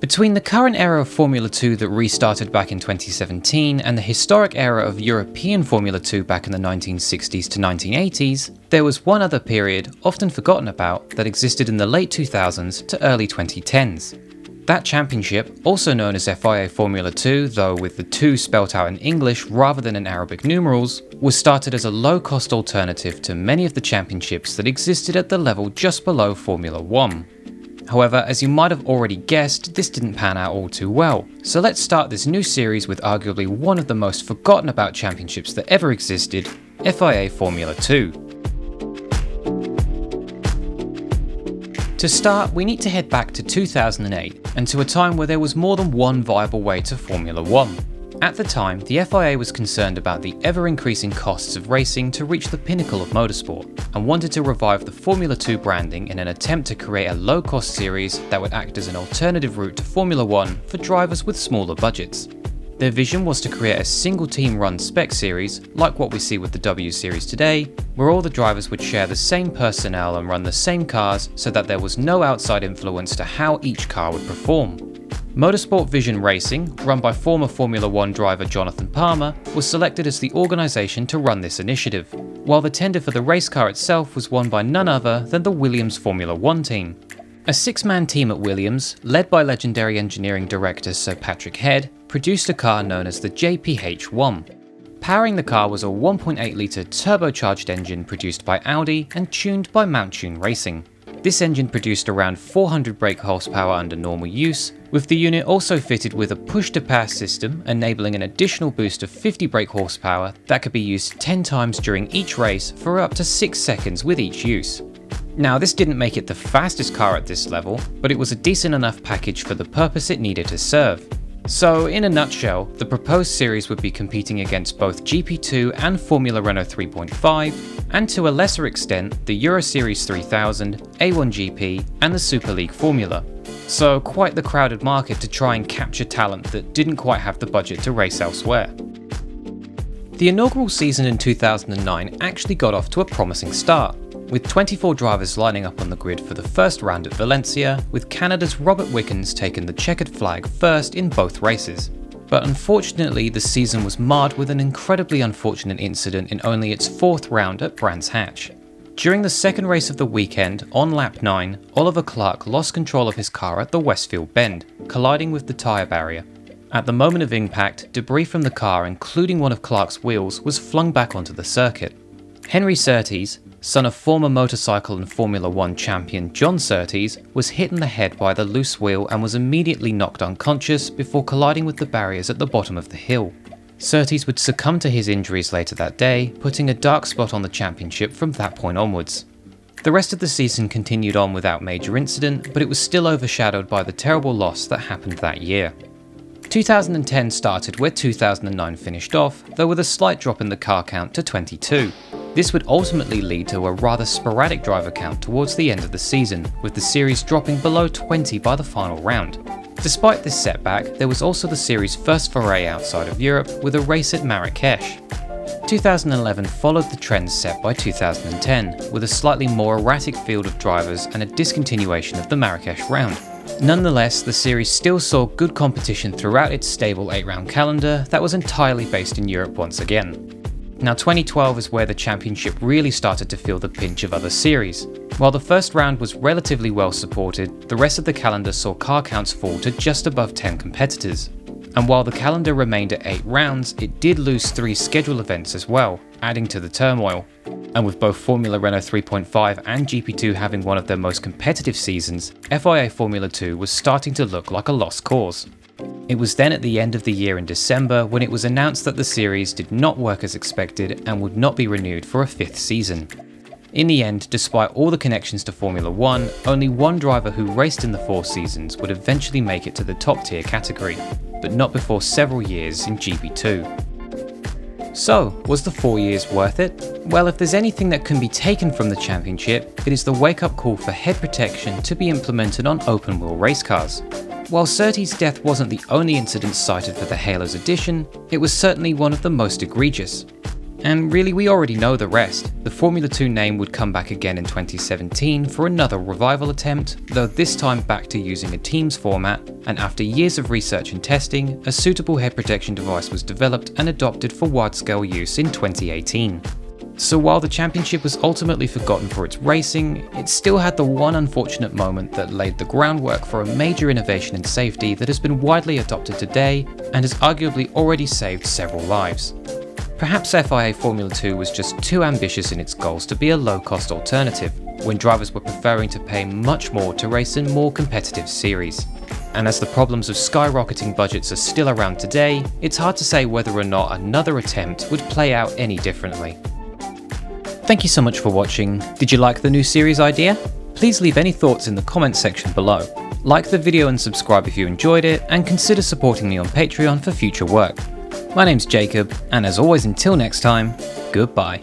Between the current era of Formula 2 that restarted back in 2017 and the historic era of European Formula 2 back in the 1960s to 1980s, there was one other period, often forgotten about, that existed in the late 2000s to early 2010s. That championship, also known as FIA Formula 2, though with the 2 spelt out in English rather than in Arabic numerals, was started as a low cost alternative to many of the championships that existed at the level just below Formula 1. However, as you might have already guessed, this didn't pan out all too well. So let's start this new series with arguably one of the most forgotten about championships that ever existed, FIA Formula 2. To start, we need to head back to 2008 and to a time where there was more than one viable way to Formula 1. At the time, the FIA was concerned about the ever increasing costs of racing to reach the pinnacle of motorsport, and wanted to revive the Formula 2 branding in an attempt to create a low cost series that would act as an alternative route to Formula 1 for drivers with smaller budgets. Their vision was to create a single team run spec series, like what we see with the W Series today, where all the drivers would share the same personnel and run the same cars so that there was no outside influence to how each car would perform. Motorsport Vision Racing, run by former Formula One driver Jonathan Palmer, was selected as the organisation to run this initiative, while the tender for the race car itself was won by none other than the Williams Formula One team. A six man team at Williams, led by legendary engineering director Sir Patrick Head, produced a car known as the JPH 1. Powering the car was a 1.8 litre turbocharged engine produced by Audi and tuned by Mountune Racing. This engine produced around 400 brake horsepower under normal use, with the unit also fitted with a push-to-pass system enabling an additional boost of 50 brake horsepower that could be used 10 times during each race for up to 6 seconds with each use. Now this didn't make it the fastest car at this level, but it was a decent enough package for the purpose it needed to serve. So, in a nutshell, the proposed series would be competing against both GP2 and Formula Renault 3.5, and to a lesser extent, the Euro Series 3000, A1GP, and the Super League Formula. So, quite the crowded market to try and capture talent that didn't quite have the budget to race elsewhere. The inaugural season in 2009 actually got off to a promising start with 24 drivers lining up on the grid for the first round at Valencia, with Canada's Robert Wickens taking the checkered flag first in both races. But unfortunately, the season was marred with an incredibly unfortunate incident in only its fourth round at Brands Hatch. During the second race of the weekend, on lap 9, Oliver Clark lost control of his car at the Westfield Bend, colliding with the tyre barrier. At the moment of impact, debris from the car, including one of Clark's wheels, was flung back onto the circuit. Henry Surtees, son of former motorcycle and Formula One champion John Surtees, was hit in the head by the loose wheel and was immediately knocked unconscious before colliding with the barriers at the bottom of the hill. Surtees would succumb to his injuries later that day, putting a dark spot on the championship from that point onwards. The rest of the season continued on without major incident, but it was still overshadowed by the terrible loss that happened that year. 2010 started where 2009 finished off, though with a slight drop in the car count to 22. This would ultimately lead to a rather sporadic driver count towards the end of the season, with the series dropping below 20 by the final round. Despite this setback, there was also the series' first foray outside of Europe with a race at Marrakesh. 2011 followed the trends set by 2010, with a slightly more erratic field of drivers and a discontinuation of the Marrakesh round. Nonetheless, the series still saw good competition throughout its stable 8 round calendar that was entirely based in Europe once again. Now 2012 is where the championship really started to feel the pinch of other series. While the first round was relatively well supported, the rest of the calendar saw car counts fall to just above 10 competitors. And while the calendar remained at 8 rounds, it did lose 3 schedule events as well, adding to the turmoil. And with both Formula Renault 3.5 and GP2 having one of their most competitive seasons, FIA Formula 2 was starting to look like a lost cause. It was then at the end of the year in December when it was announced that the series did not work as expected and would not be renewed for a fifth season. In the end, despite all the connections to Formula 1, only one driver who raced in the four seasons would eventually make it to the top tier category, but not before several years in GP2. So, was the four years worth it? Well, if there's anything that can be taken from the championship, it is the wake up call for head protection to be implemented on open wheel race cars. While Surtees' death wasn't the only incident cited for the Halos edition, it was certainly one of the most egregious. And really, we already know the rest. The Formula 2 name would come back again in 2017 for another revival attempt, though this time back to using a Teams format, and after years of research and testing, a suitable head protection device was developed and adopted for wide scale use in 2018. So while the championship was ultimately forgotten for its racing, it still had the one unfortunate moment that laid the groundwork for a major innovation in safety that has been widely adopted today and has arguably already saved several lives. Perhaps FIA Formula 2 was just too ambitious in its goals to be a low cost alternative, when drivers were preferring to pay much more to race in more competitive series. And as the problems of skyrocketing budgets are still around today, it's hard to say whether or not another attempt would play out any differently. Thank you so much for watching. Did you like the new series idea? Please leave any thoughts in the comments section below. Like the video and subscribe if you enjoyed it, and consider supporting me on Patreon for future work. My name's Jacob, and as always until next time, goodbye.